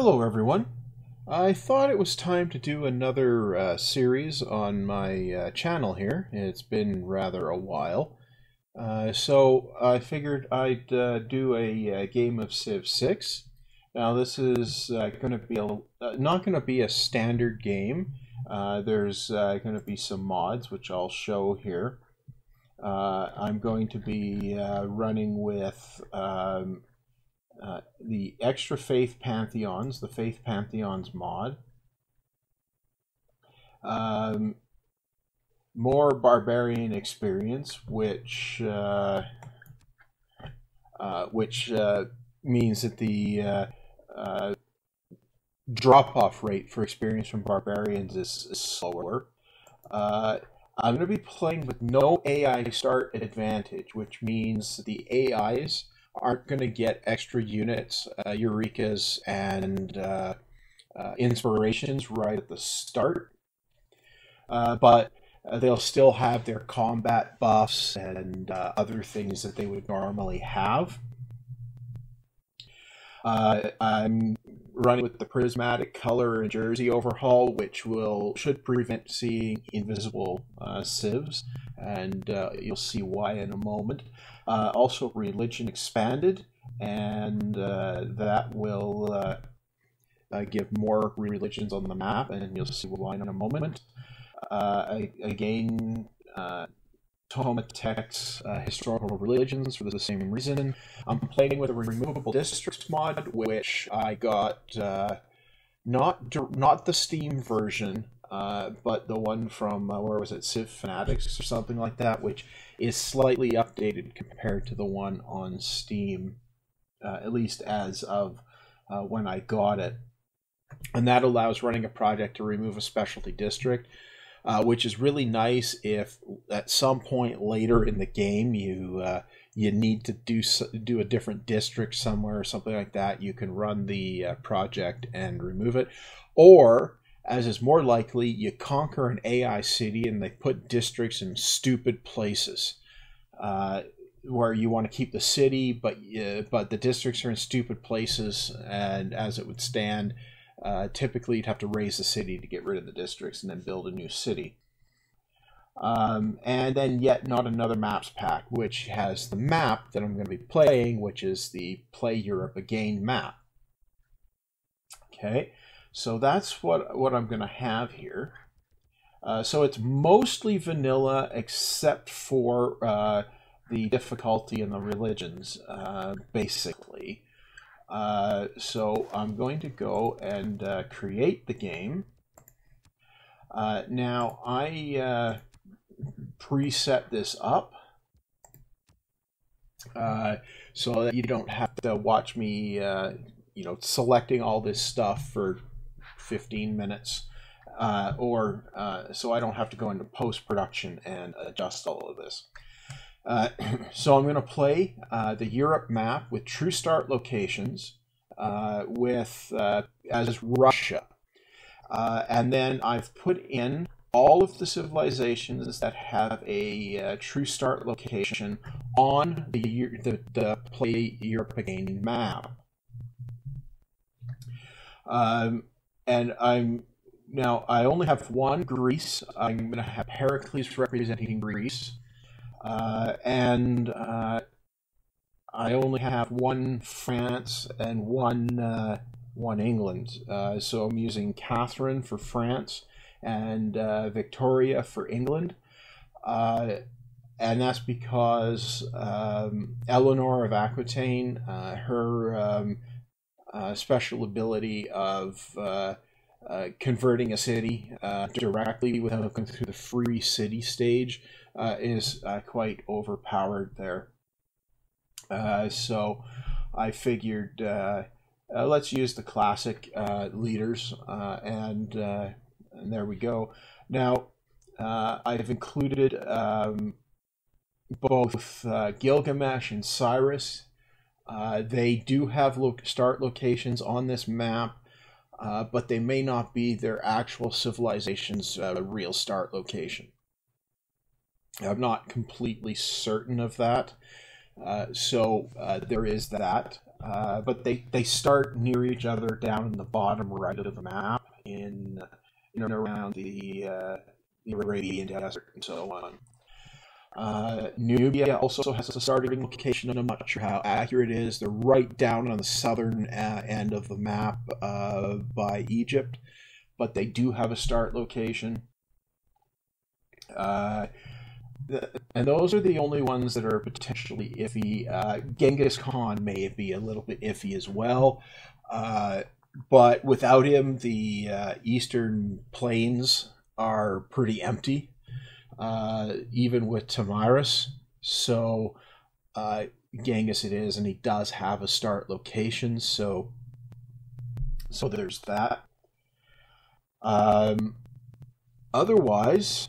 Hello, everyone. I thought it was time to do another uh, series on my uh, channel here. It's been rather a while. Uh, so I figured I'd uh, do a, a, game of Civ 6. Now this is uh, going to be a, uh, not going to be a standard game. there's going to be some mods, which I'll show here. I'm going to be running with um, uh, the extra faith pantheons, the faith pantheons mod. Um, more barbarian experience, which uh, uh, which uh, means that the uh, uh, drop off rate for experience from barbarians is, is slower. I'm going to be playing with no AI start advantage, which means the AIs aren't going to get extra units, uh, Eurekas, and uh, uh, inspirations right at the start. Uh, but uh, they'll still have their combat buffs and uh, other things that they would normally have. I'm running with the prismatic color and jersey overhaul, which will should prevent seeing invisible civs, and you'll see why in a moment. Uh, also, religion expanded, and uh, that will uh, uh, give more religions on the map, and you'll see why in a moment. Uh, again, Tomatekh's uh, historical religions for the same reason. I'm playing with a removable districts mod, which I got uh, not not the Steam version, uh, but the one from where was it, Civ Fanatics or something like that, which is slightly updated compared to the one on Steam, uh, at least as of uh, when I got it. And that allows running a project to remove a specialty district, uh, which is really nice if at some point later in the game you uh, you need to do do a different district somewhere or something like that. You can run the uh, project and remove it, or as is more likely, you conquer an AI city and they put districts in stupid places uh, where you want to keep the city, but uh, but the districts are in stupid places, and as it would stand, uh, typically you'd have to raze the city to get rid of the districts and then build a new city. Um, and then yet not another maps pack, which has the map that I'm going to be playing, which is the Play Europe Again map. Okay, so that's what, what I'm going to have here. Uh, so it's mostly vanilla except for uh, the difficulty in the religions, uh, basically. Uh, so I'm going to go and uh, create the game. Uh, now I preset this up so that you don't have to watch me, you know, selecting all this stuff for 15 minutes. Uh, or uh, so I don't have to go into post production and adjust all of this. Uh, so I'm going to play uh, the Europe map with true start locations uh, with uh, as Russia, and then I've put in all of the civilizations that have a true start location on the the, the play Europe again map. Um, and I'm now I only have one Greece. I'm going to have Pericles representing Greece, uh, and uh, I only have one France and one uh, one England. Uh, so I'm using Catherine for France and uh, Victoria for England. Uh, and that's because um, Eleanor of Aquitaine, her um, special ability of uh, uh, converting a city uh, directly without going through the free city stage uh, is uh, quite overpowered there. so I figured let's use the classic leaders, and, and there we go. Now, I've included um, both Gilgamesh and Cyrus uh, they do have lo- start locations on this map, uh, but they may not be their actual civilization's uh, real start location. I'm not completely certain of that. Uh, so uh, there is that. uh, but they, they start near each other down in the bottom right of the map in, in around the, uh, the Arabian Desert and so on. Uh, Nubia also has a starting location, and I'm not sure how accurate it is. They're right down on the southern uh, end of the map uh, by Egypt, but they do have a start location. Uh, and those are the only ones that are potentially iffy. Uh, Genghis Khan may be a little bit iffy as well, uh, but without him, the eastern plains are pretty empty uh, even with Tomyris. So uh, Genghis it is, and he does have a start location. So so there's that. Um, otherwise,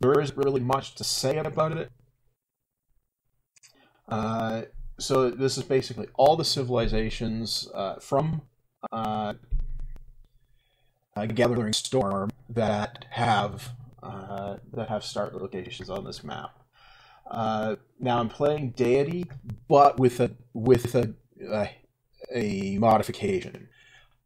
there isn't really much to say about it. Uh, so this is basically all the civilizations uh, from uh, Gathering Storm that have uh, that have start locations on this map. Uh, now I'm playing deity, but with a with a uh, a modification.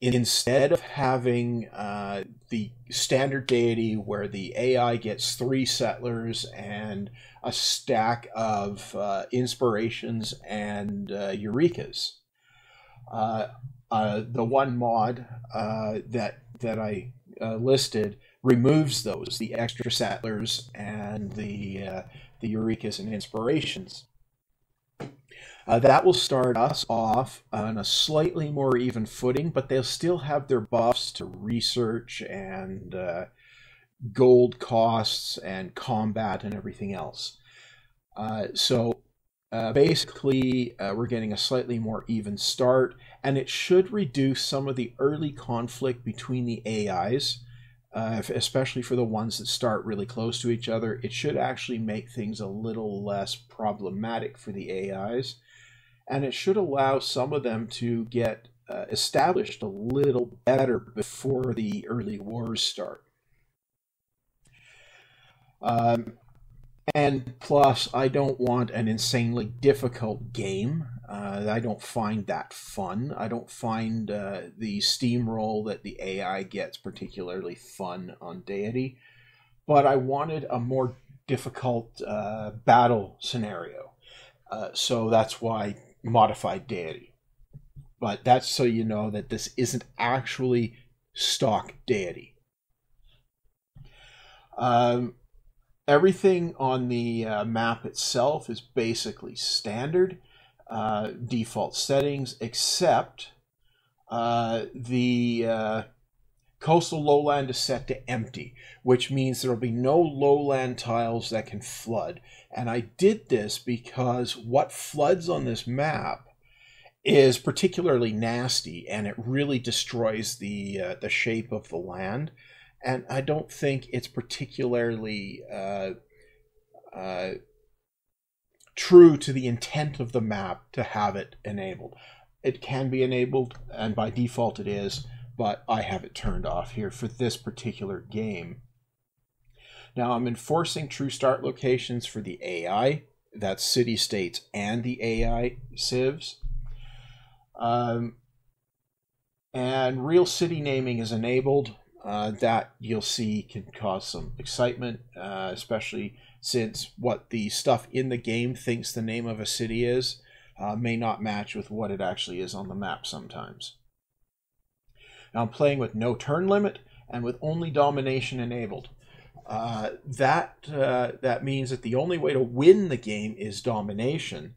Instead of having uh, the standard deity where the AI gets three settlers and a stack of uh, inspirations and eurekas, the one mod that that I listed removes those, the extra settlers and the uh, the eurekas and inspirations. Uh, that will start us off on a slightly more even footing, but they'll still have their buffs to research and uh, gold costs and combat and everything else. Uh, so uh, basically, uh, we're getting a slightly more even start, and it should reduce some of the early conflict between the AIs uh, especially for the ones that start really close to each other, it should actually make things a little less problematic for the AIs. And it should allow some of them to get uh, established a little better before the early wars start. Um, and plus, I don't want an insanely difficult game. Uh, I don't find that fun. I don't find uh, the steamroll that the AI gets particularly fun on Deity. But I wanted a more difficult uh, battle scenario. Uh, so that's why modified Deity. But that's so you know that this isn't actually stock Deity. Um, everything on the uh, map itself is basically standard uh, default settings, except uh, the uh, coastal lowland is set to empty, which means there will be no lowland tiles that can flood. And I did this because what floods on this map is particularly nasty and it really destroys the uh, the shape of the land and I don't think it's particularly uh, uh, true to the intent of the map to have it enabled. It can be enabled, and by default it is, but I have it turned off here for this particular game. Now I'm enforcing true start locations for the AI, that's city states and the AI civs. Um, and real city naming is enabled uh, that you'll see can cause some excitement, uh, especially since what the stuff in the game thinks the name of a city is uh, may not match with what it actually is on the map sometimes. Now I'm playing with no turn limit and with only domination enabled. Uh, that uh, that means that the only way to win the game is domination.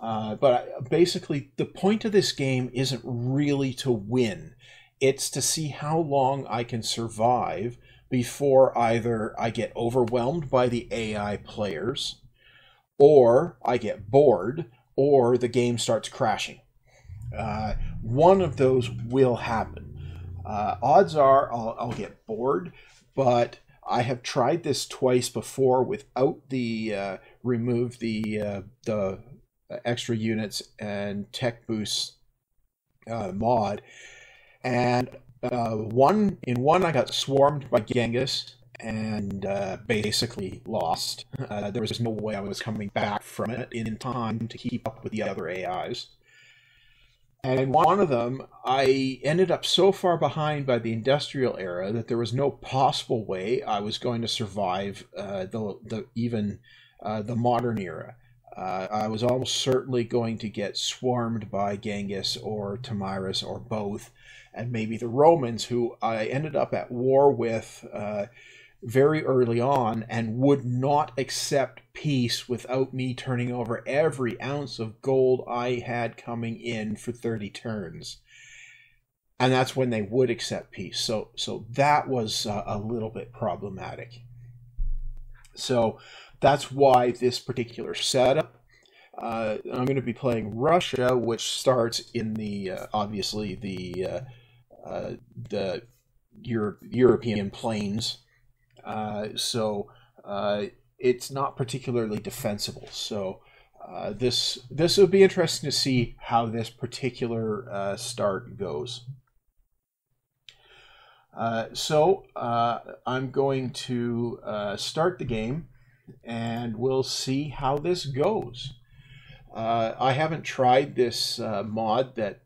Uh, but basically, the point of this game isn't really to win it's to see how long I can survive before either I get overwhelmed by the AI players, or I get bored, or the game starts crashing. Uh, one of those will happen. Uh, odds are I'll, I'll, get bored, but I have tried this twice before without the uh, remove the uh, the extra units and tech boost uh, mod, and uh, one in one I got swarmed by Genghis and uh, basically lost. Uh, there was no way I was coming back from it in time to keep up with the other AIs. And one of them, I ended up so far behind by the industrial era that there was no possible way I was going to survive uh, the, the even uh, the modern era. Uh, I was almost certainly going to get swarmed by Genghis or Tomyris or both, and maybe the Romans, who I ended up at war with uh, very early on and would not accept peace without me turning over every ounce of gold I had coming in for 30 turns. And that's when they would accept peace. So, so that was uh, a little bit problematic. So that's why this particular setup. Uh, I'm going to be playing Russia, which starts in the uh, obviously the uh, the Euro- European plains uh, so uh, it's not particularly defensible. So uh, this this would be interesting to see how this particular uh, start goes. So I'm going to start the game, and we'll see how this goes. I haven't tried this mod that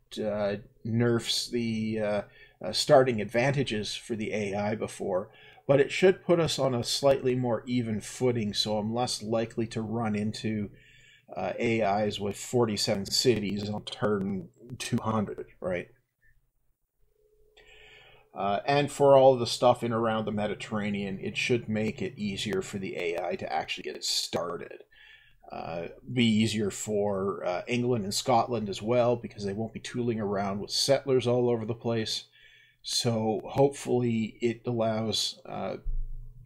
nerfs the starting advantages for the AI before but it should put us on a slightly more even footing, so I'm less likely to run into uh, AIs with 47 cities on turn 200, right? Uh, and for all the stuff in around the Mediterranean, it should make it easier for the AI to actually get it started. Uh, be easier for uh, England and Scotland as well because they won't be tooling around with settlers all over the place. So hopefully it allows uh,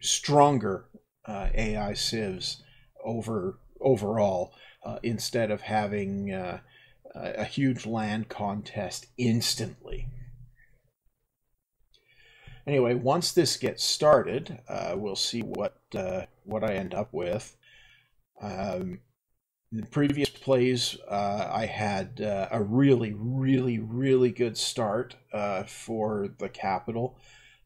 stronger uh, AI civs over overall uh, instead of having uh, a huge land contest instantly. Anyway, once this gets started, we'll see what what I end up with. Um, in previous plays, uh, I had uh, a really, really, really good start uh, for the capital.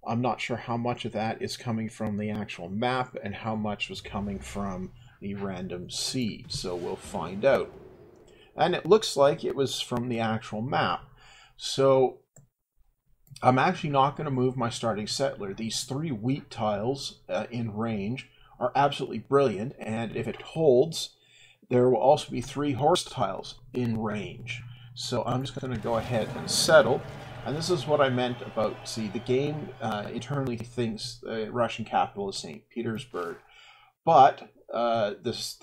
I'm not sure how much of that is coming from the actual map and how much was coming from the random seed, so we'll find out. And it looks like it was from the actual map. So I'm actually not going to move my starting settler. These three wheat tiles uh, in range are absolutely brilliant, and if it holds, there will also be three horse tiles in range. So I'm just going to go ahead and settle. And this is what I meant about, see, the game uh, internally thinks the Russian capital is St. Petersburg. But uh, this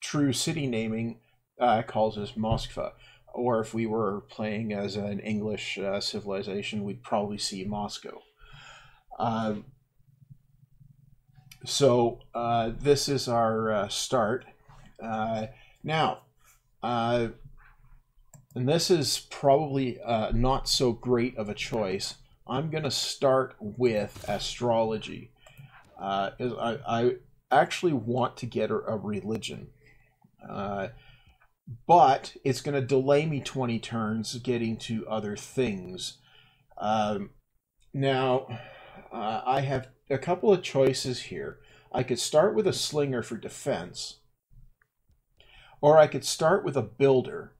true city naming uh, calls us Moskva. Or if we were playing as an English uh, civilization, we'd probably see Moscow. Um, so uh, this is our uh, start. Uh, now, uh, and this is probably uh, not so great of a choice. I'm going to start with astrology. Uh, I, I, actually want to get a, religion. But it's going to delay me 20 turns getting to other things. Um, now, I have a couple of choices here. I could start with a slinger for defense, or I could start with a builder.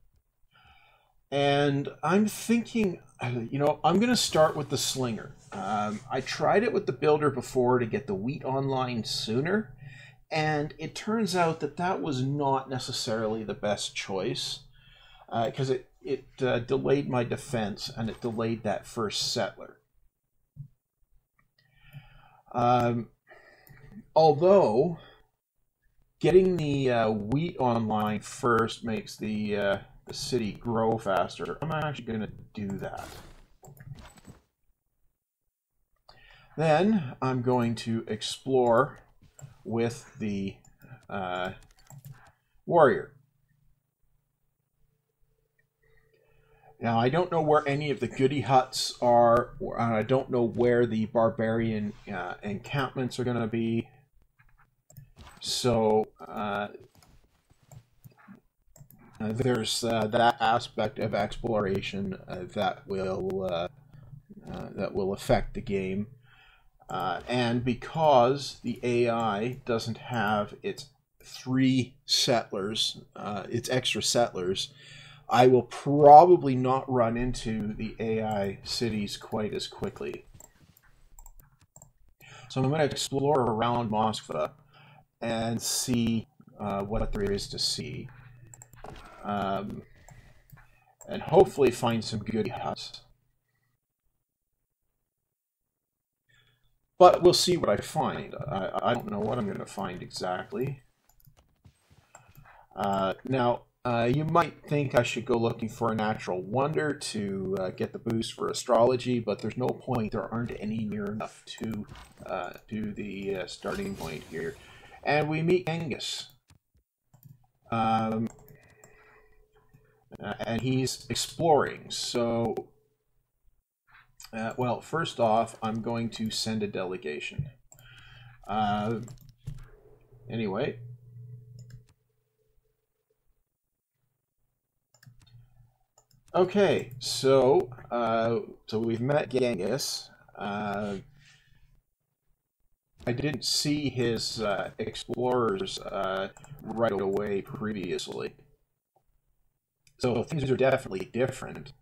And I'm thinking, you know, I'm going to start with the slinger. Um, I tried it with the builder before to get the wheat online sooner, and it turns out that that was not necessarily the best choice because uh, it it uh, delayed my defense and it delayed that first settler. Um, although getting the uh, wheat online first makes the, uh, the city grow faster. I'm actually going to do that. Then I'm going to explore with the uh, warrior. Now, I don't know where any of the goody huts are, I don't know where the barbarian uh, encampments are going to be. So uh, uh, there's uh, that aspect of exploration uh, that will uh, that will affect the game, and because the AI doesn't have its three settlers, its extra settlers, I will probably not run into the AI cities quite as quickly. So I'm going to explore around Moskva and see uh, what there is to see. Um, and hopefully find some good huts. But we'll see what I find. I, I don't know what I'm going to find exactly. Uh, now, uh, you might think I should go looking for a natural wonder to uh, get the boost for astrology, but there's no point. There aren't any near enough to uh, to the uh, starting point here. And we meet Genghis. Um, uh, and he's exploring. So, well, first off, I'm going to send a delegation. Anyway. Okay, so uh, so we've met Genghis. Uh, I didn't see his uh, explorers uh, right away previously. So things are definitely different.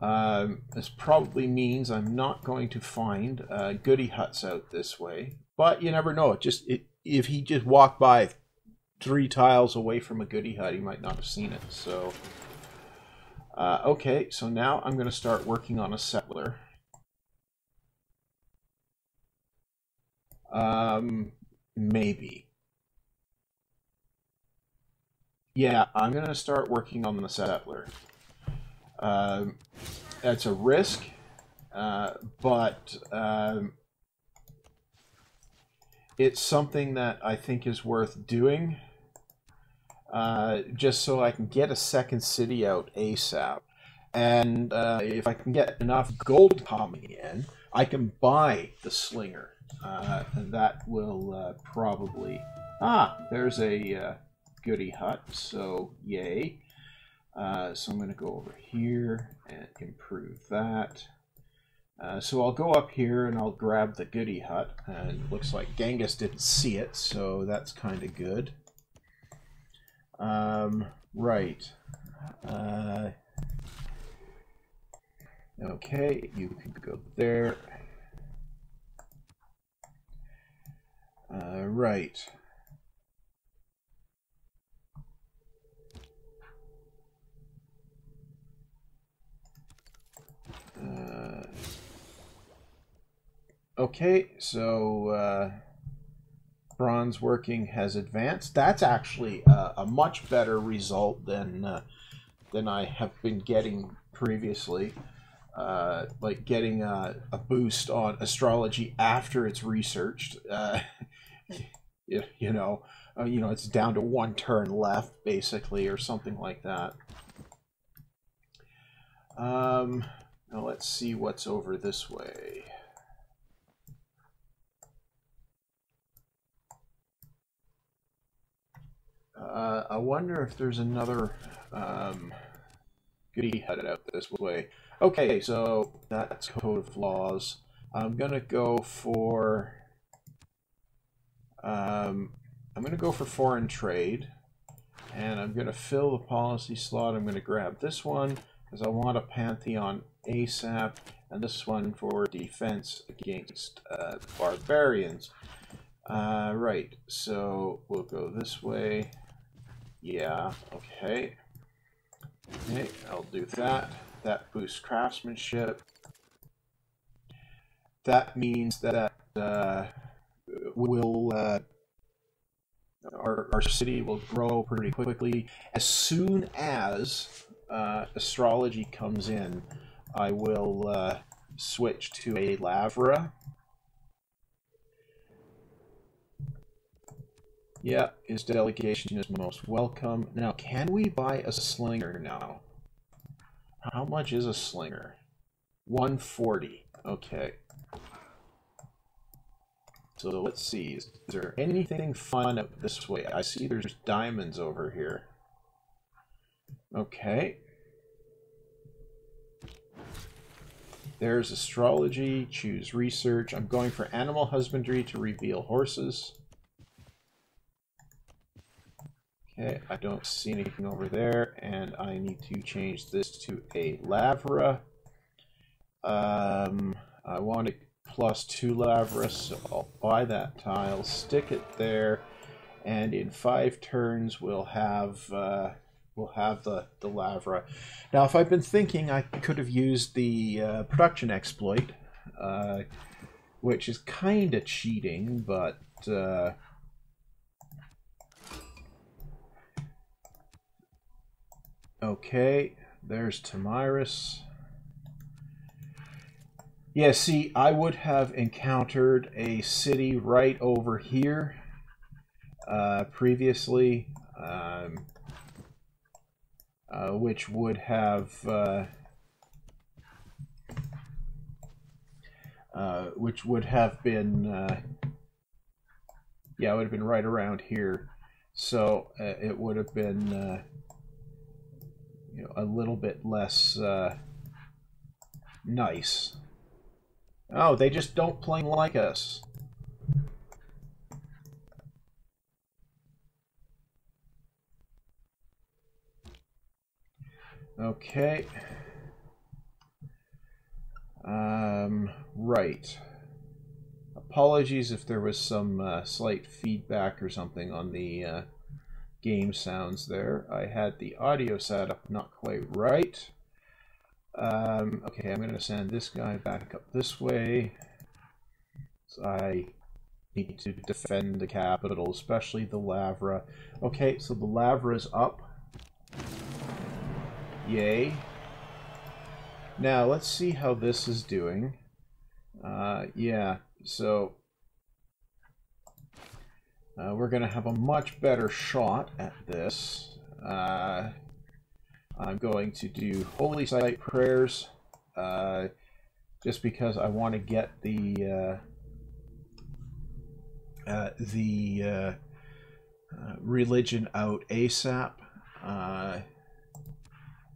Um, this probably means I'm not going to find uh, goody huts out this way, but you never know. It just it, if he just walked by three tiles away from a goody hut, he might not have seen it. So, uh, okay, so now I'm going to start working on a settler. Um, maybe. Yeah, I'm going to start working on the settler. Uh, that's a risk, uh, but um, it's something that I think is worth doing. Uh, just so I can get a second city out ASAP. And uh, if I can get enough gold coming in, I can buy the slinger. Uh, that will uh, probably. Ah, there's a uh, goody hut, so yay. So I'm going to go over here and improve that. Uh, so I'll go up here and I'll grab the goody hut. And looks like Genghis didn't see it, so that's kind of good. Um, right. Uh, okay, you can go there. Uh, right. Uh, okay, so uh, bronze working has advanced. That's actually a, a much better result than uh, than I have been getting previously. Uh, like getting a, a, boost on astrology after it's researched. Uh, you, you know, uh, you know, it's down to one turn left, basically, or something like that. Um, now let's see what's over this way. Uh, I wonder if there's another um, goody headed out this way. Okay, so that's Code of Laws. I'm gonna go for um, I'm gonna go for foreign trade, and I'm gonna fill the policy slot. I'm gonna grab this one because I want a Pantheon ASAP, and this one for defense against uh, barbarians. Uh, right, so we'll go this way. Yeah, okay. Okay, I'll do that. That boosts craftsmanship. That means that uh, we'll uh, our, our city will grow pretty quickly as soon as uh, astrology comes in I will uh, switch to a Lavra. Yeah, his delegation is most welcome. Now, can we buy a slinger now? How much is a slinger? 140. Okay. So let's see. Is there anything fun up this way? I see there's diamonds over here. Okay. There's astrology, choose research. I'm going for animal husbandry to reveal horses. Okay, I don't see anything over there, and I need to change this to a Lavra. Um, I want it plus two Lavra, so I'll buy that tile, stick it there, and in five turns we'll have uh, we'll have the, the Lavra. Now, if I've been thinking, I could have used the uh, production exploit, uh, which is kind of cheating, but... okay, there's Tomyris. Yeah, see, I would have encountered a city right over here uh, previously. Um, uh, which would have uh, uh, which would have been uh, yeah, it would have been right around here. So uh, it would have been uh, you know a little bit less nice. Oh, they just don't play like us. Okay. Um, right. Apologies if there was some uh, slight feedback or something on the uh, game sounds there. I had the audio set up not quite right. Um, okay, I'm going to send this guy back up this way. So I need to defend the capital, especially the Lavra. Okay, so the Lavra is up. Yay. Now, let's see how this is doing. Uh, yeah, so uh, we're going to have a much better shot at this. Uh, I'm going to do Holy Site prayers uh, just because I want to get the uh, uh, the religion out ASAP.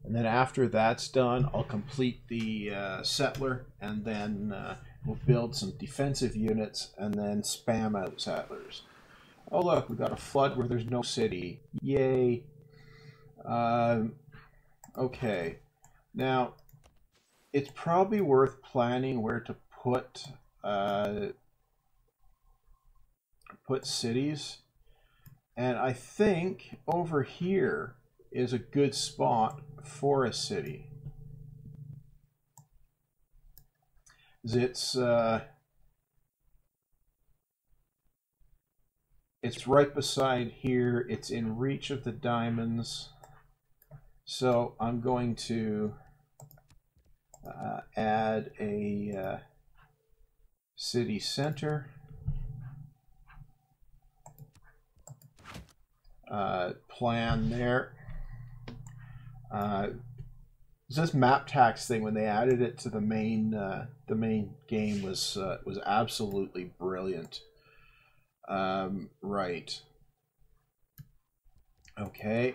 And then after that's done, I'll complete the uh, settler, and then uh, we'll build some defensive units, and then spam out settlers. Oh look, we got a flood where there's no city. Yay! Um, okay, now it's probably worth planning where to put uh, put cities, and I think over here is a good spot for a city. It's uh, it's right beside here. It's in reach of the diamonds. So I'm going to uh, add a uh, city center. Uh, plan there. Uh, this map tacks thing when they added it to the main uh, the main game was uh, was absolutely brilliant. Um, right. Okay.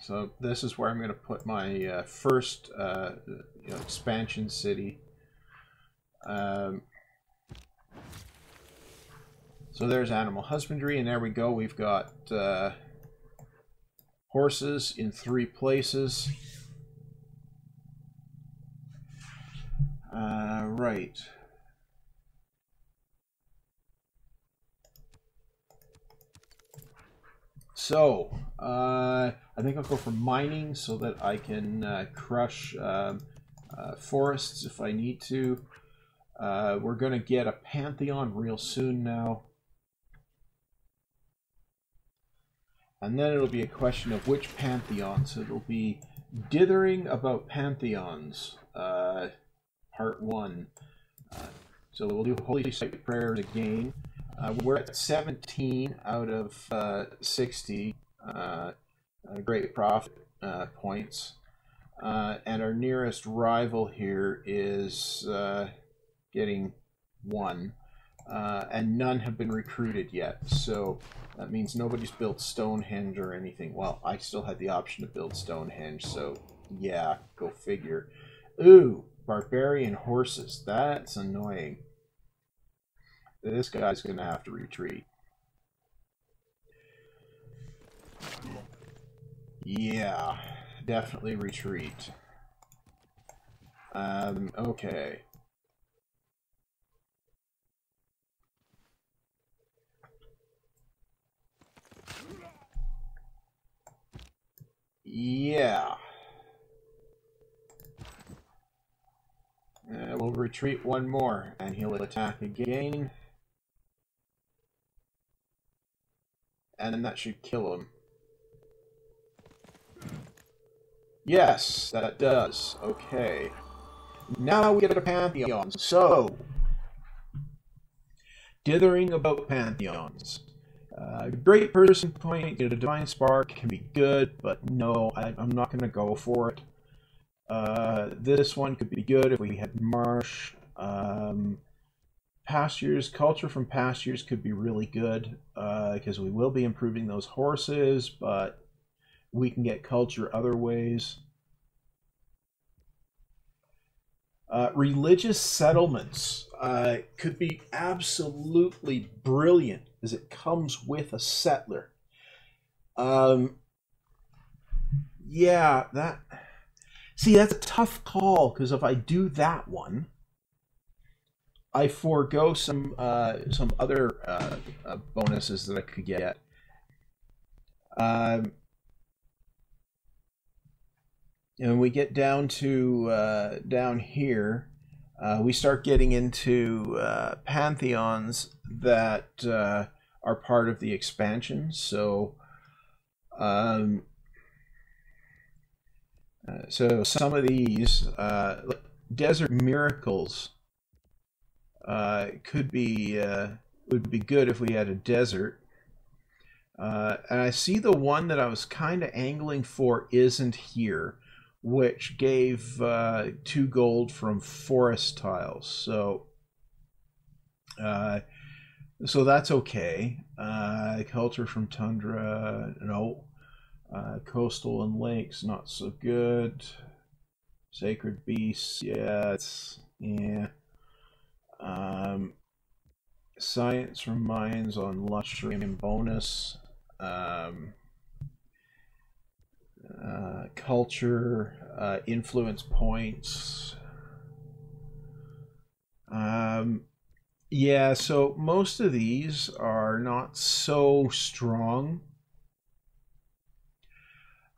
So this is where I'm going to put my uh, first uh, you know, expansion city. Um, so there's animal husbandry, and there we go. We've got uh, horses in three places. Uh, right. So, uh, I think I'll go for mining so that I can uh, crush um, uh, forests if I need to. Uh, we're going to get a Pantheon real soon now. And then it'll be a question of which pantheons. It'll be Dithering about Pantheons, uh, part one. Uh, so we'll do Holy Site prayers again. Uh, we're at 17 out of uh, 60 uh, great prophet uh, points. and our nearest rival here is getting one. and none have been recruited yet. So that means nobody's built Stonehenge or anything. Well, I still had the option to build Stonehenge, so yeah, go figure. Ooh, barbarian horses. That's annoying. This guy's going to have to retreat. Yeah, definitely retreat. Um, okay. Yeah. Uh, we'll retreat one more, and he'll attack again. And then that should kill him. Yes, that does. Okay. Now we get a Pantheon. So, dithering about Pantheons. Uh, great person point, get a Divine Spark can be good, but no, I, am not going to go for it. Uh, this one could be good if we had Marsh. Um, pastures, culture from pastures could be really good because uh, we will be improving those horses, but we can get culture other ways. Uh, religious settlements uh, could be absolutely brilliant as it comes with a settler. Um, yeah, that. See, that's a tough call because if I do that one, I forego some uh, some other uh, uh, bonuses that I could get. Um, and we get down to uh, down here, uh, we start getting into uh, pantheons that are part of the expansion. So, um, so some of these desert miracles could be would be good if we had a desert. and I see the one that I was kind of angling for isn't here which gave uh, two gold from forest tiles. So, uh, so that's okay. Uh, culture from tundra, no. Uh, coastal and lakes, not so good. Sacred beasts, yeah, it's yeah. Um, science from mines on luxury and bonus. Um, uh, culture, uh, influence points. Um, yeah, so most of these are not so strong.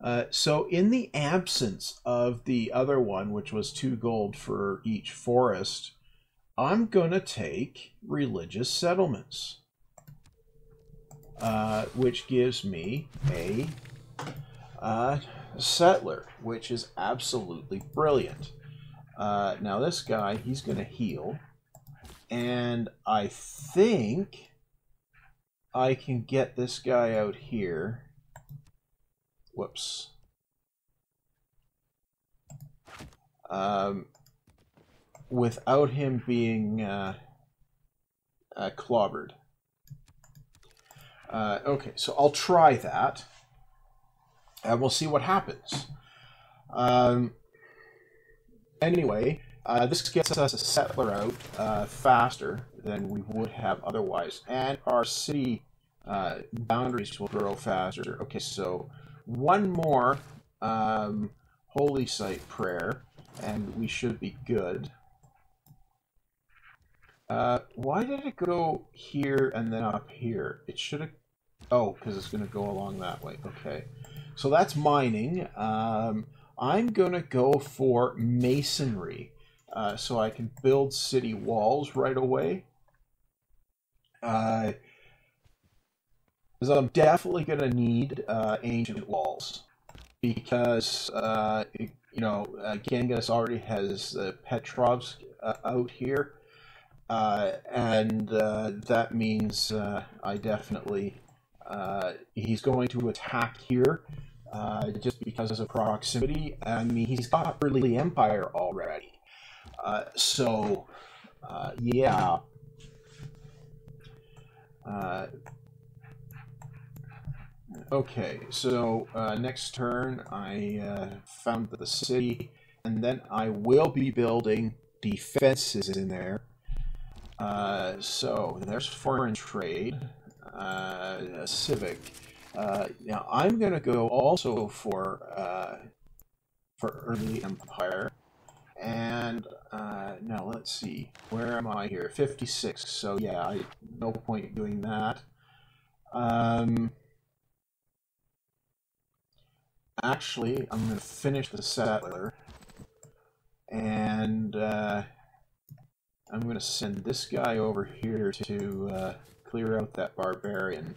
Uh, so, in the absence of the other one, which was two gold for each forest, I'm going to take religious settlements, uh, which gives me a uh, Settler, which is absolutely brilliant. Uh, now, this guy, he's going to heal. And I think I can get this guy out here. Whoops. Um, without him being uh, uh, clobbered. Uh, okay, so I'll try that and we'll see what happens. Um, anyway, uh, this gets us a settler out uh, faster than we would have otherwise, and our city uh, boundaries will grow faster. Okay, so one more um, holy site prayer, and we should be good. Uh, why did it go here and then up here? It should have. Oh, because it's going to go along that way. Okay. So that's mining. Um, I'm going to go for masonry uh, so I can build city walls right away. Because uh, I'm definitely going to need uh, ancient walls. Because, uh, you know, Genghis already has Petrovsk uh, out here. Uh, and that means I definitely uh, he's going to attack here uh, just because of proximity. I mean, he's got early the Empire already. Uh, so, uh, yeah. Uh, okay, so uh, next turn I found the city, and then I will be building defenses in there. So there's foreign trade uh, civic. Uh, now I'm going to go also for uh, for early empire, and uh, now let's see, where am I here? 56. So yeah, I, no point doing that. Um, actually, I'm going to finish the settler, and uh, I'm going to send this guy over here to uh, clear out that barbarian.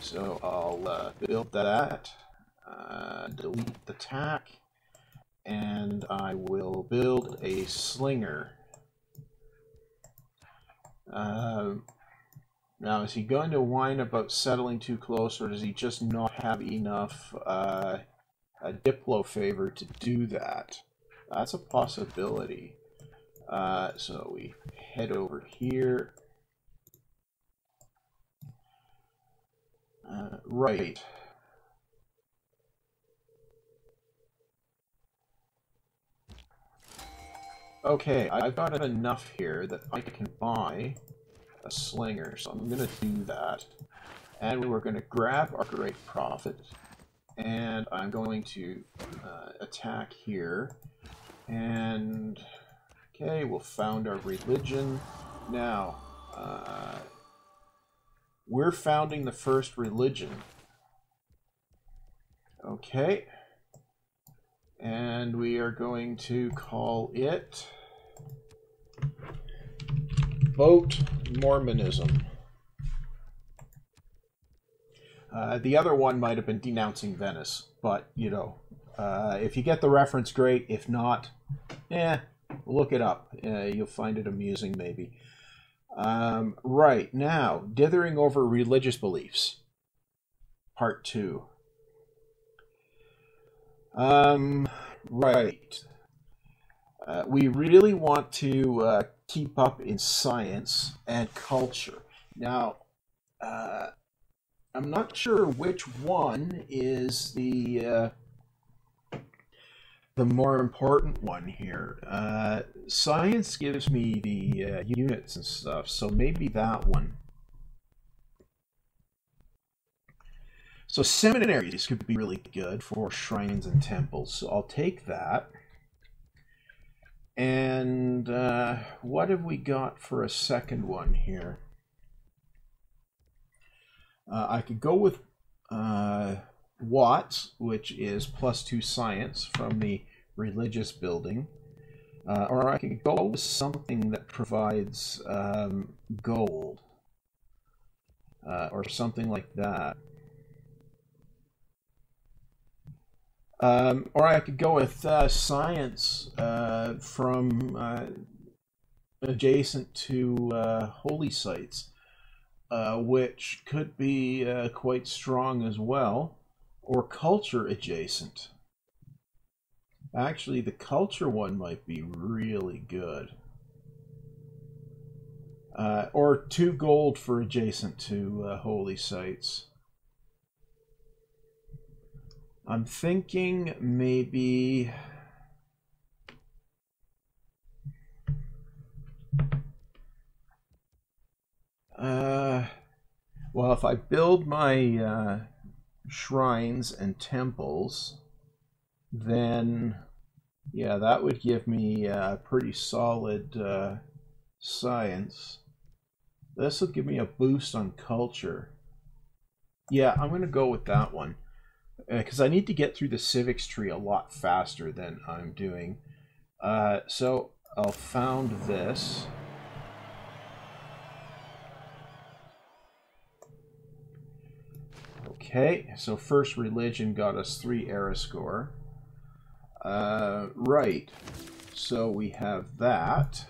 So I'll uh, build that, uh, delete the tack, and I will build a slinger. Uh, now, is he going to whine about settling too close, or does he just not have enough uh, a Diplo favor to do that? That's a possibility. Uh, so we head over here. Uh, right. Okay, I've got enough here that I can buy a slinger, so I'm going to do that. And we're going to grab our great prophet, and I'm going to uh, attack here. And, okay, we'll found our religion. Now, uh, we're founding the first religion. Okay. And we are going to call it Boat Mormonism. Uh, the other one might have been denouncing Venice, but you know, uh, if you get the reference, great. If not, eh, look it up. Uh, you'll find it amusing, maybe. Um, right now, dithering over religious beliefs, part two. Um, right. Uh, we really want to uh, keep up in science and culture. Now, uh, I'm not sure which one is the uh, the more important one here. Uh, science gives me the uh, units and stuff, so maybe that one. So seminaries could be really good for shrines and temples. So I'll take that. And uh, what have we got for a second one here? Uh, I could go with uh, Wats, which is plus two science from the religious building. Uh, or I could go with something that provides um, gold. Uh, or something like that. Um, or I could go with uh, science uh, from uh, adjacent to uh, holy sites, which could be quite strong as well, or culture adjacent. Actually, the culture one might be really good. or two gold for adjacent to holy sites. I'm thinking maybe... Uh, well, if I build my uh, shrines and temples, then yeah, that would give me a pretty solid uh, science. This will give me a boost on culture. Yeah, I'm going to go with that one because uh, I need to get through the civics tree a lot faster than I'm doing. Uh, so I'll found this. Okay, so first religion got us three era score. Uh, right, so we have that.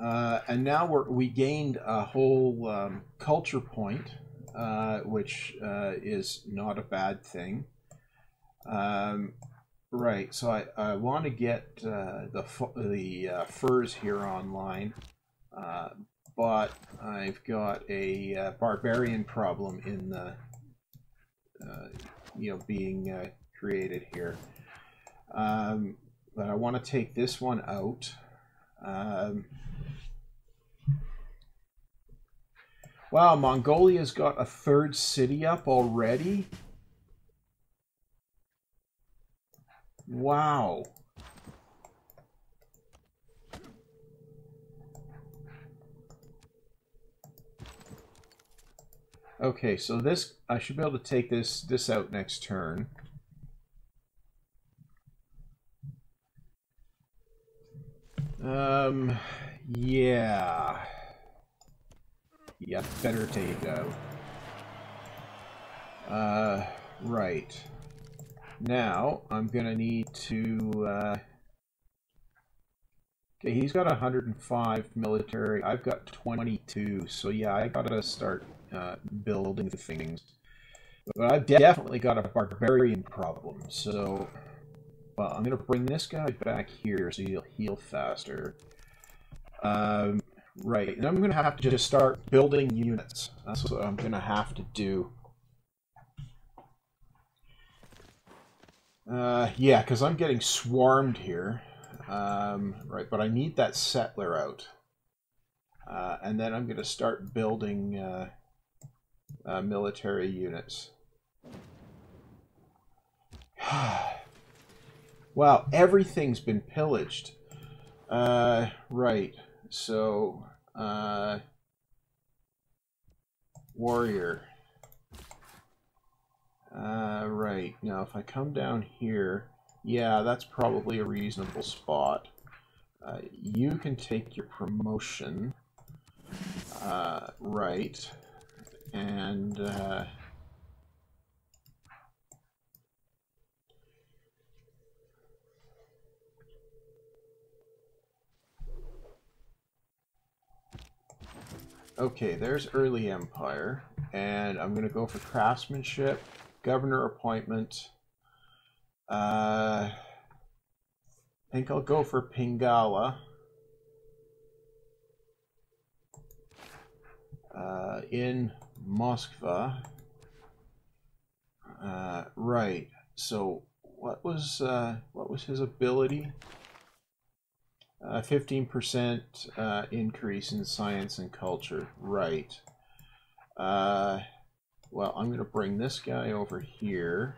Uh, and now we're, we gained a whole um, culture point uh, which uh, is not a bad thing. Um, right, so I, I want to get uh, the the uh, furs here online, uh, but I've got a barbarian problem in the you know being created here. Um, but I want to take this one out. Um, Wow, Mongolia's got a third city up already? Wow. Okay, so this, I should be able to take this, this out next turn. Um, yeah. Yeah, better take it out. Uh, right. Now, I'm gonna need to, uh... Okay, he's got 105 military. I've got 22, so yeah, I gotta start uh, building the things. But I've definitely got a barbarian problem, so... Well, I'm gonna bring this guy back here so he'll heal faster. Um, right, and I'm gonna have to just start building units. That's what I'm gonna have to do. Uh, yeah, because I'm getting swarmed here. Um, right, but I need that settler out. Uh, and then I'm going to start building uh, uh, military units. wow, everything's been pillaged. Uh, right, so, uh, warrior. Uh, right, now if I come down here, yeah, that's probably a reasonable spot. Uh, you can take your promotion. Uh, right and uh, Okay, there's early empire, and I'm going to go for craftsmanship, governor appointment. Uh, I think I'll go for Pingala. Uh, in Moskva. Uh, right. So what was uh, what was his ability? Uh, fifteen percent uh, increase in science and culture. Right. Uh, well, I'm going to bring this guy over here.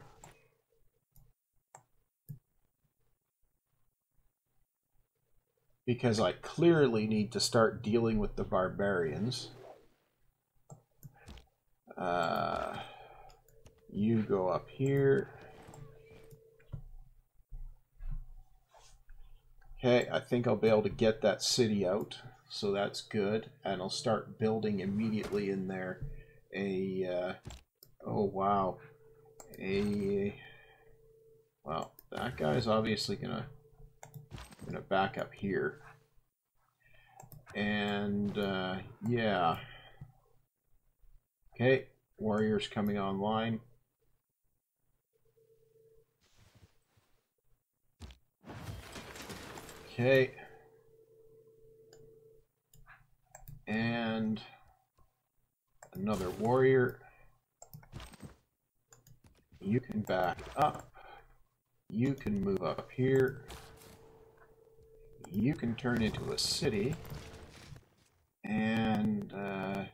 Because I clearly need to start dealing with the barbarians. Uh, you go up here. Okay, I think I'll be able to get that city out, so that's good. And I'll start building immediately in there a, uh, oh wow, a, well, that guy's obviously gonna, gonna back up here. And, uh, yeah. Okay, warriors coming online. Okay. And another warrior. You can back up. You can move up here. You can turn into a city. And uh,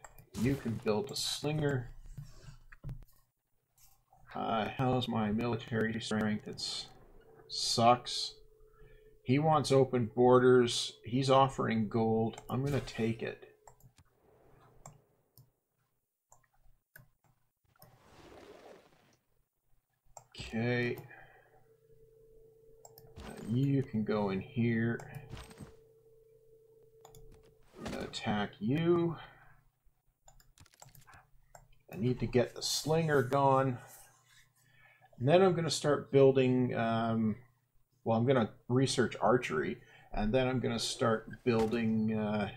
you can build a slinger. Uh, how's my military strength? It sucks. He wants open borders. He's offering gold. I'm going to take it. Okay. You can go in here. attack you. I need to get the slinger gone. And then I'm going to start building, um, well, I'm going to research archery, and then I'm going to start building... Uh,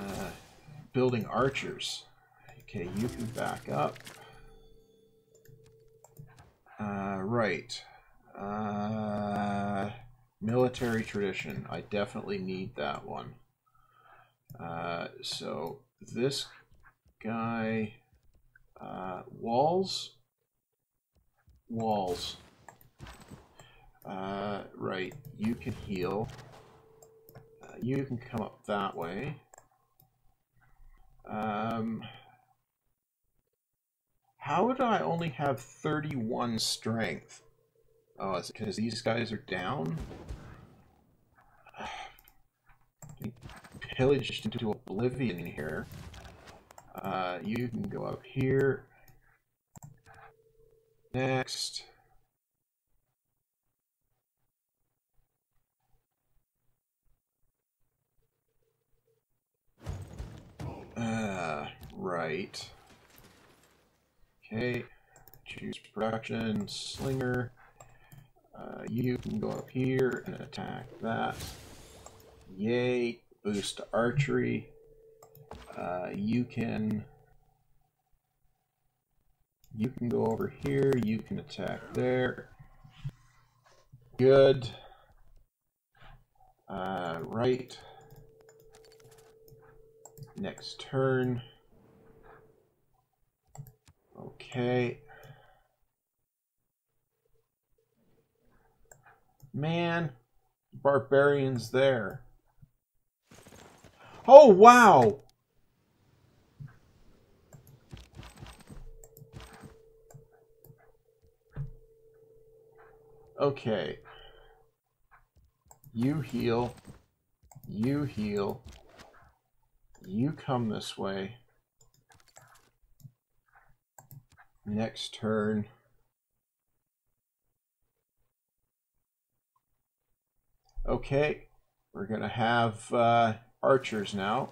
uh, building archers. Okay, you can back up. Uh, right. Uh, Military tradition. I definitely need that one. Uh, so this guy, uh, walls, walls. Uh, right. You can heal. Uh, you can come up that way. Um, how would I only have 31 strength? Oh, is it because these guys are down? Pillaged into oblivion here. Uh, you can go up here. Next. Uh, right. Okay. Choose production, slinger. Uh, you can go up here and attack that. Yay. Boost archery. Uh, you can you can go over here, you can attack there. Good. Uh, right. Next turn. Okay. Man, barbarians there. Oh, wow! Okay. You heal. You heal. You come this way. Next turn. Okay. We're going to have uh, archers now.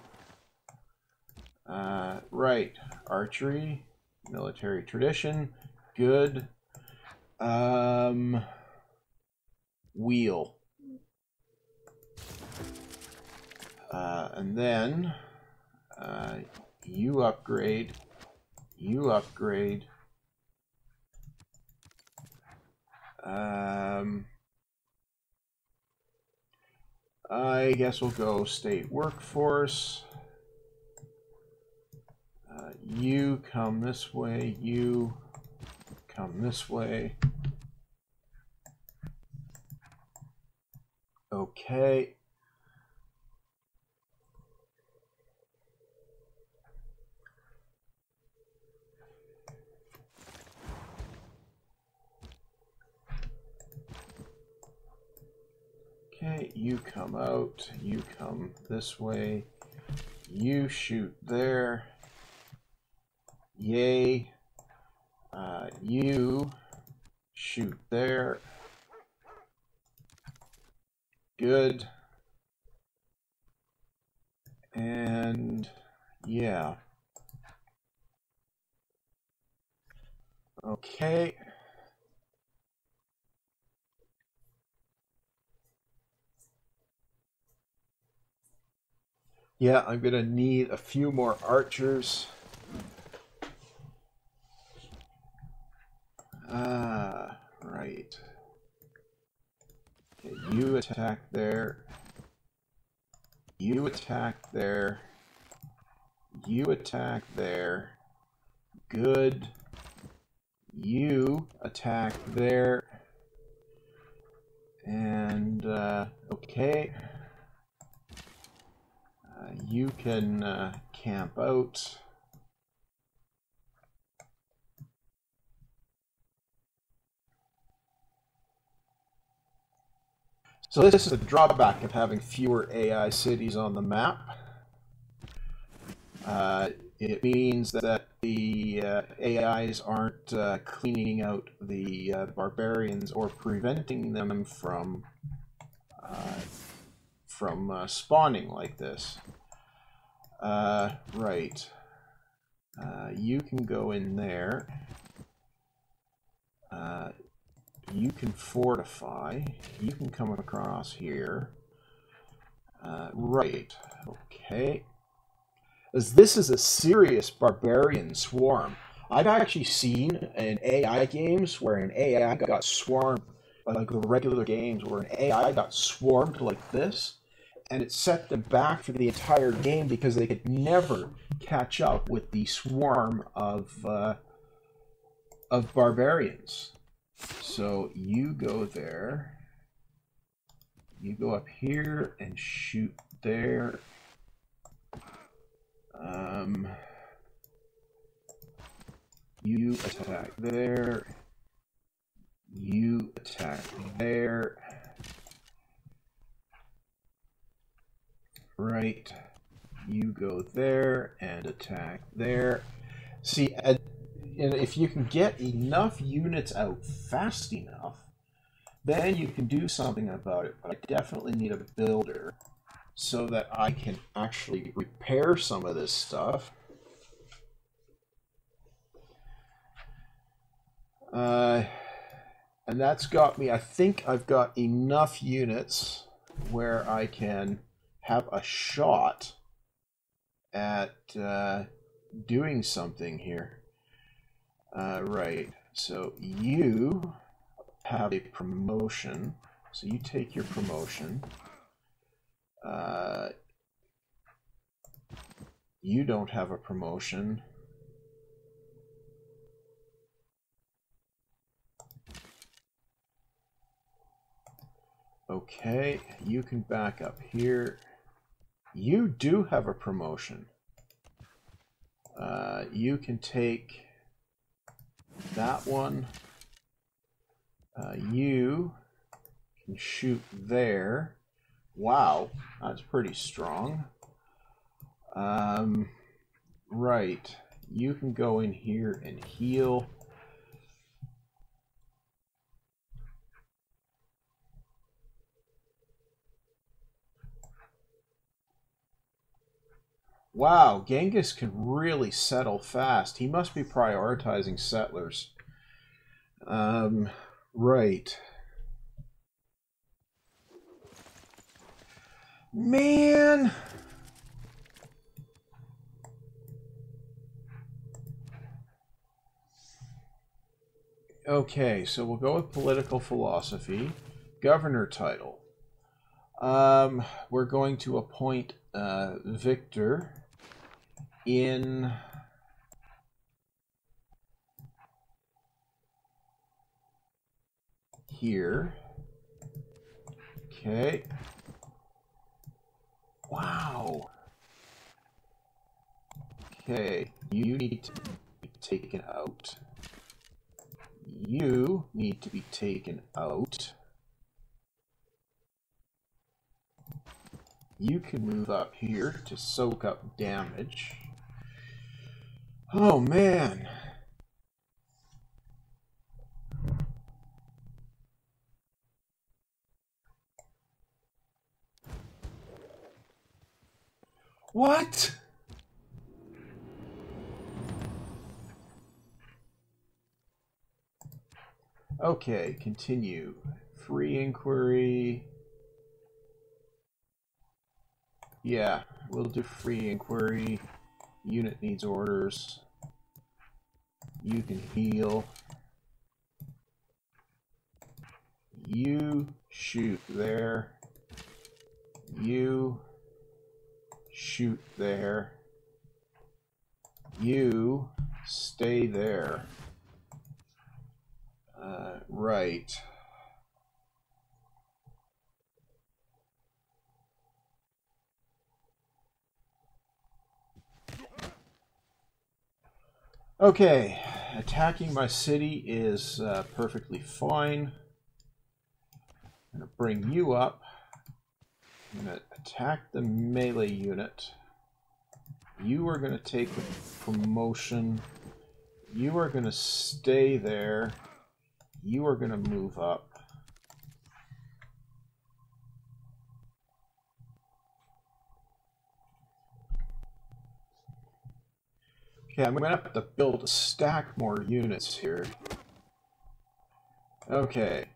Uh, right. Archery. Military tradition. Good. Um wheel. Uh, and then uh, you upgrade, you upgrade. Um, I guess we'll go state workforce. Uh, you come this way, you come this way. Okay. Okay, you come out, you come this way, you shoot there, yay, uh, you shoot there, good. And yeah. Okay. Yeah, I'm going to need a few more archers. Ah, right. Okay, you attack there. You attack there. You attack there. Good. You attack there. And, uh, okay. You can uh, camp out. So this is a drawback of having fewer AI cities on the map. Uh, it means that the uh, AIs aren't uh, cleaning out the uh, barbarians or preventing them from uh, from uh, spawning like this. Right. Uh, you can go in there Uh, you can fortify. You can come across here. Uh, right. Okay. As this is a serious barbarian swarm. I've actually seen in AI games where an AI got swarmed, like the regular games, where an AI got swarmed like this, and it set them back for the entire game because they could never catch up with the swarm of uh, of barbarians. So you go there. You go up here and shoot there. Um, you attack there. You attack there. Right. You go there and attack there. See, and if you can get enough units out fast enough, then you can do something about it. But I definitely need a builder so that I can actually repair some of this stuff. Uh, and that's got me, I think I've got enough units where I can have a shot at uh, doing something here. Uh, right, so you have a promotion. So you take your promotion. Uh, you don't have a promotion. Okay, you can back up here. You do have a promotion. Uh, you can take that one. Uh, you can shoot there. Wow, that's pretty strong. Um, right, you can go in here and heal. Wow, Genghis can really settle fast. He must be prioritizing settlers. Um, right. Man. Okay, so we'll go with political philosophy. Governor title. Um, we're going to appoint uh, Victor in here. Okay. Wow. Okay, you need to be taken out. You need to be taken out. You can move up here to soak up damage. Oh man. What? Okay, continue. Free inquiry. Yeah, we'll do free inquiry. Unit needs orders. You can heal. You shoot there. You shoot there. You stay there. Uh, right. Okay, attacking my city is uh, perfectly fine. I'm going to bring you up. I'm going to attack the melee unit. You are going to take the promotion. You are going to stay there. You are going to move up. Okay, I'm to have to build a stack more units here. Okay.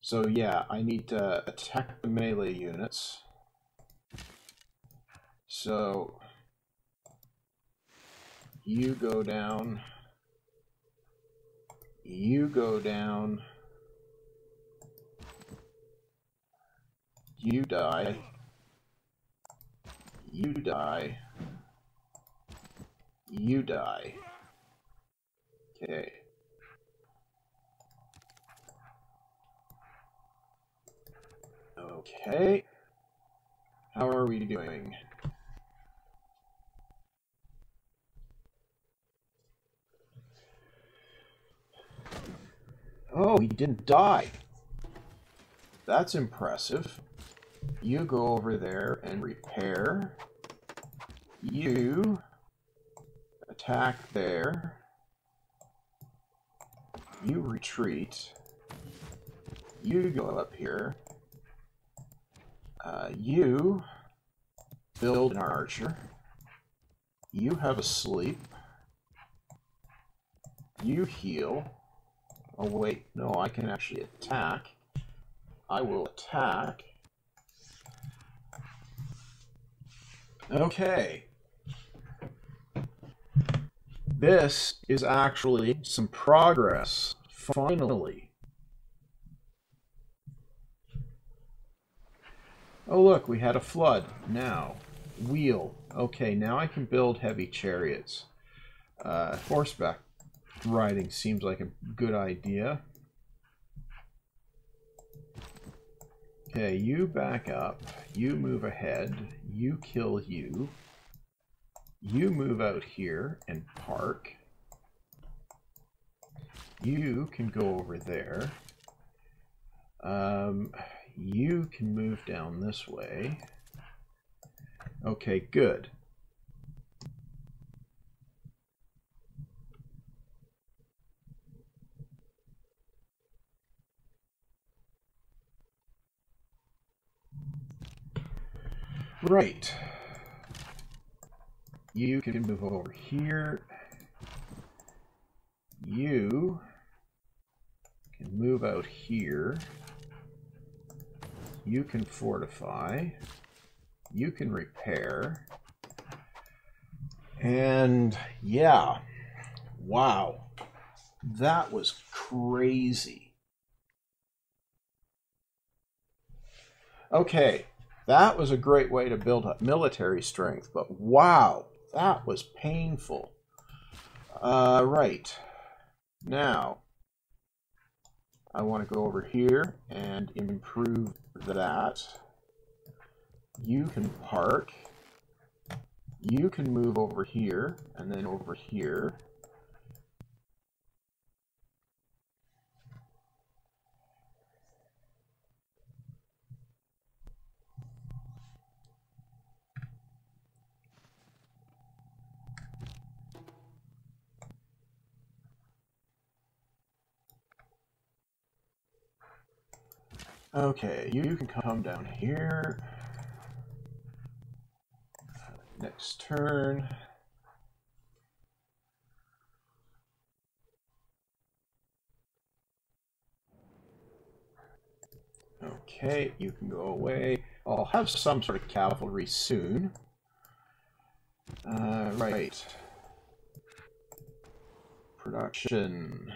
So yeah, I need to attack the melee units. So you go down. You go down. You die. You die. You die. Okay. Okay. How are we doing? Oh, he didn't die. That's impressive. You go over there and repair. You attack there. You retreat. You go up here. Uh, you build an archer. You have a sleep. You heal. Oh wait, no, I can actually attack. I will attack. Okay. This is actually some progress, finally. Oh look, we had a flood. Now, wheel. Okay, now I can build heavy chariots. Uh, horseback riding seems like a good idea. Okay, you back up. You move ahead. You kill you. You move out here and park. You can go over there. Um, you can move down this way. Okay, good. Right. You can move over here. You can move out here. You can fortify. You can repair. And yeah, wow, that was crazy. Okay, that was a great way to build up military strength, but wow, that was painful. Uh, right. Now, I want to go over here and improve that. You can park. You can move over here and then over here. Okay, you can come down here. Next turn. Okay, you can go away. I'll have some sort of cavalry soon. Uh, right. Production.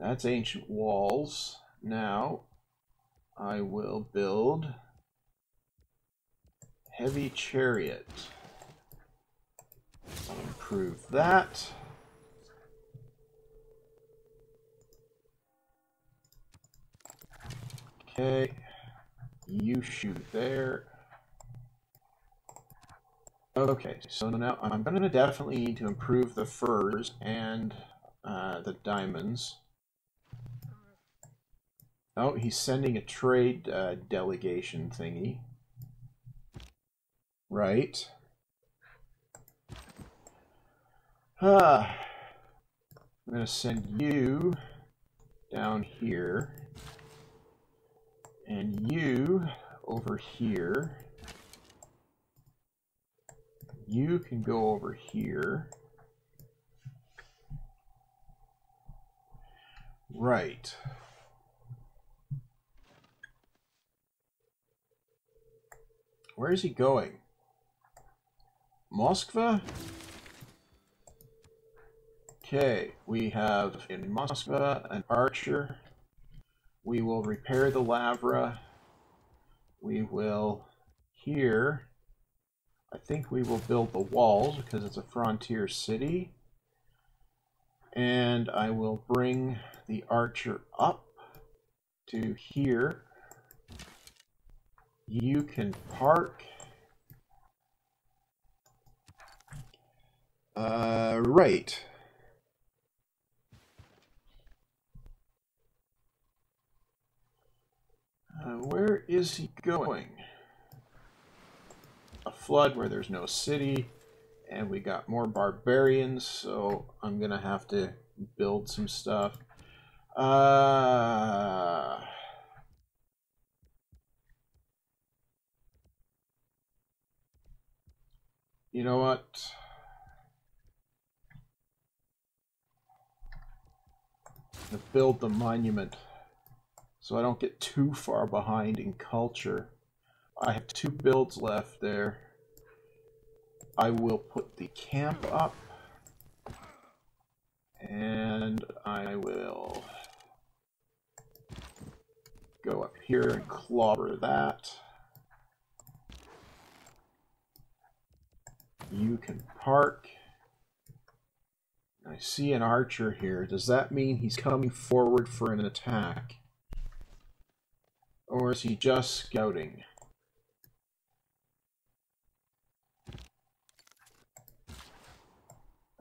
That's ancient walls. Now I will build heavy chariot. I'll improve that. Okay, you shoot there. Okay, so now I'm going to definitely need to improve the furs and uh, the diamonds. Oh, he's sending a trade uh, delegation thingy. Right. Ah. I'm going to send you down here. And you over here. You can go over here. Right. Where is he going? Moskva? Okay, we have in Moskva an archer. We will repair the Lavra. We will here. I think we will build the walls because it's a frontier city. And I will bring the archer up to here You can park. Uh, right. Uh, where is he going? A flood where there's no city, and we got more barbarians, so I'm gonna have to build some stuff. Uh, you know what? Build the monument so I don't get too far behind in culture. I have two builds left there. I will put the camp up and I will go up here and clobber that. You can park. I see an archer here. Does that mean he's coming forward for an attack? Or is he just scouting?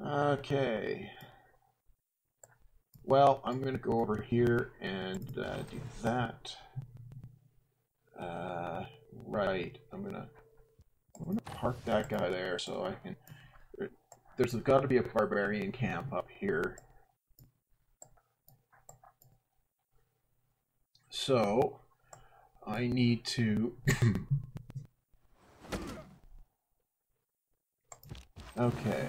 Okay. Well, I'm going to go over here and uh, do that. Uh, right. I'm going to I'm to park that guy there so I can... There's got to be a barbarian camp up here. So, I need to... okay.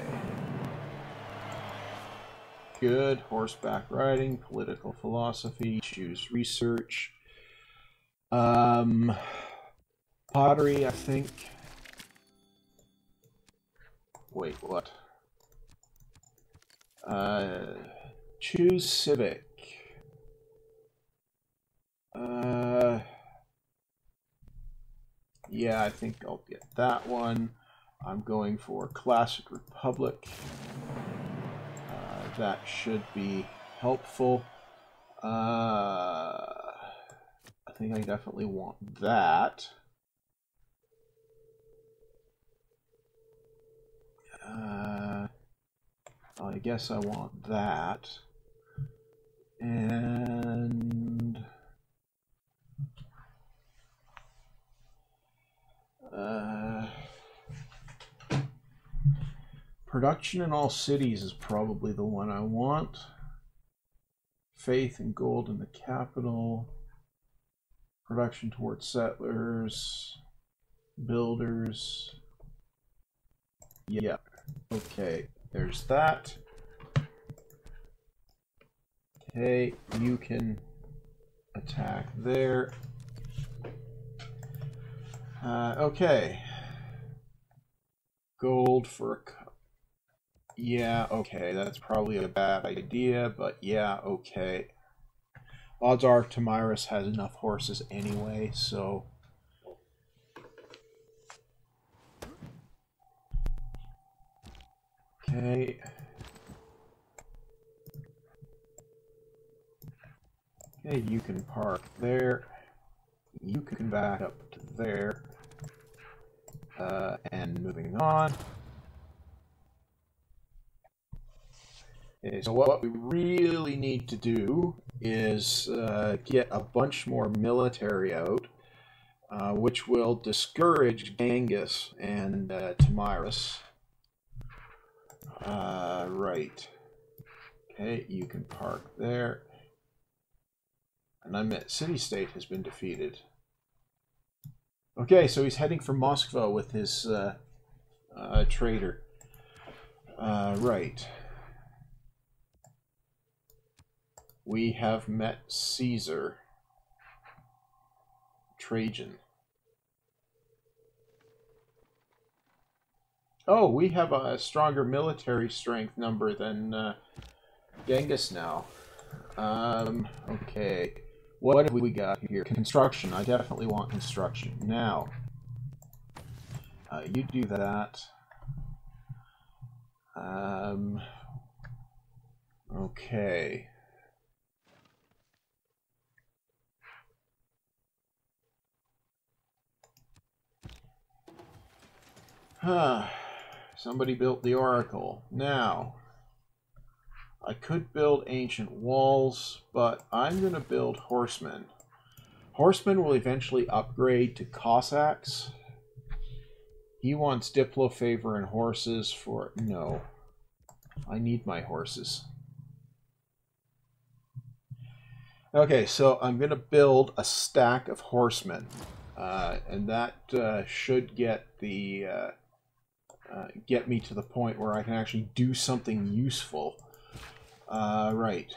Good. Horseback riding, political philosophy, choose research. Um, pottery, I think. Wait, what? Uh, choose civic. Uh, yeah, I think I'll get that one. I'm going for Classic Republic. Uh, that should be helpful. Uh, I think I definitely want that. Uh, I guess I want that. And... Uh, production in all cities is probably the one I want. Faith and gold in the capital. Production towards settlers. Builders. Yeah. Okay, there's that. Okay, you can attack there. Uh, okay. Gold for a cup. Yeah, okay, that's probably a bad idea, but yeah, okay. Odds are Tomyris has enough horses anyway, so... Okay. Okay, you can park there. You can back up to there. Uh, and moving on. Okay, so what we really need to do is uh, get a bunch more military out, uh, which will discourage Genghis and uh, Tomyris. Uh, right. Okay, you can park there. And I'm at City State has been defeated. Okay, so he's heading for Moscow with his uh, uh, trader. Uh, right. We have met Caesar. Trajan. Oh, we have a stronger military strength number than uh, Genghis now. Um, okay. What have we got here? Construction. I definitely want construction. Now, uh, you do that. Um, okay. Huh. Somebody built the Oracle. Now, I could build ancient walls, but I'm going to build horsemen. Horsemen will eventually upgrade to Cossacks. He wants Diplo favor and horses for... No. I need my horses. Okay, so I'm going to build a stack of horsemen. Uh, and that uh, should get the... Uh, uh, get me to the point where I can actually do something useful. Uh, right.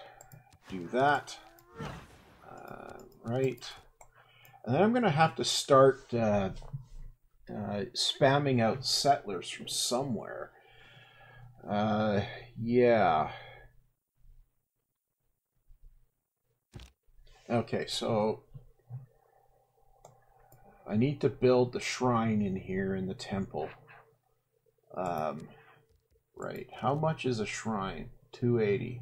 Do that. Uh, right. And then I'm going to have to start uh, uh, spamming out settlers from somewhere. Yeah. Okay, so I need to build the shrine in here in the temple. Um, right. How much is a shrine? 280.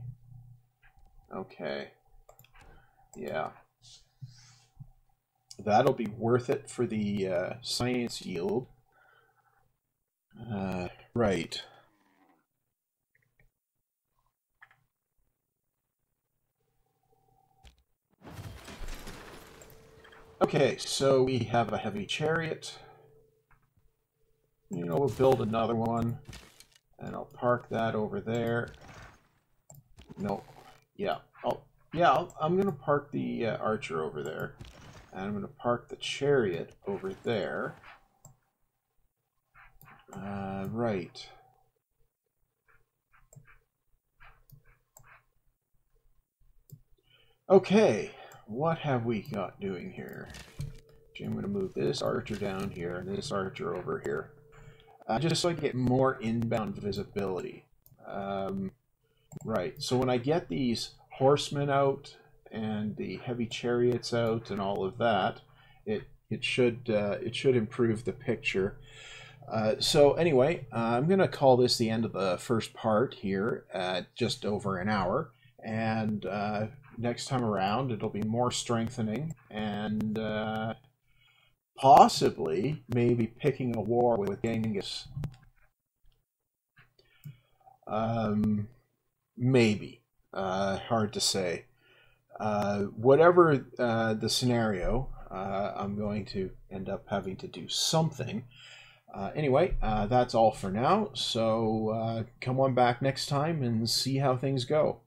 Okay. Yeah. That'll be worth it for the uh, science yield. Uh, right. Okay, so we have a heavy chariot. You know, we'll build another one. And I'll park that over there. No. Yeah. Oh, yeah, i am going to park the uh, archer over there. And I'm going to park the chariot over there. Uh, right. Okay, what have we got doing here? I'm going to move this archer down here and this archer over here uh, just so I get more inbound visibility. Um, right, so when I get these horsemen out and the heavy chariots out and all of that, it it should uh, it should improve the picture. Uh, so anyway, uh, I'm going to call this the end of the first part here at just over an hour. And uh, next time around, it'll be more strengthening and uh, possibly maybe picking a war with Genghis. Um, maybe. Uh, hard to say. Uh, whatever uh, the scenario, uh, I'm going to end up having to do something. Uh, anyway, uh, that's all for now. So come on back next time and see how things go.